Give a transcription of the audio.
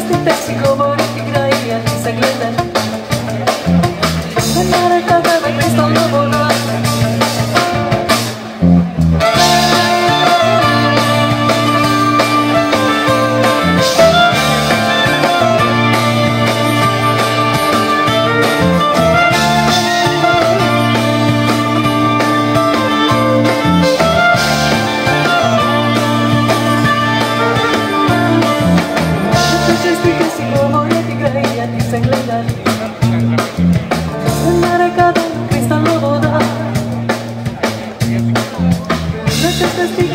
Sve te pestite Thank